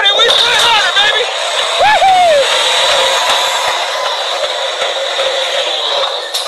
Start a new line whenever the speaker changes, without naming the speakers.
party. We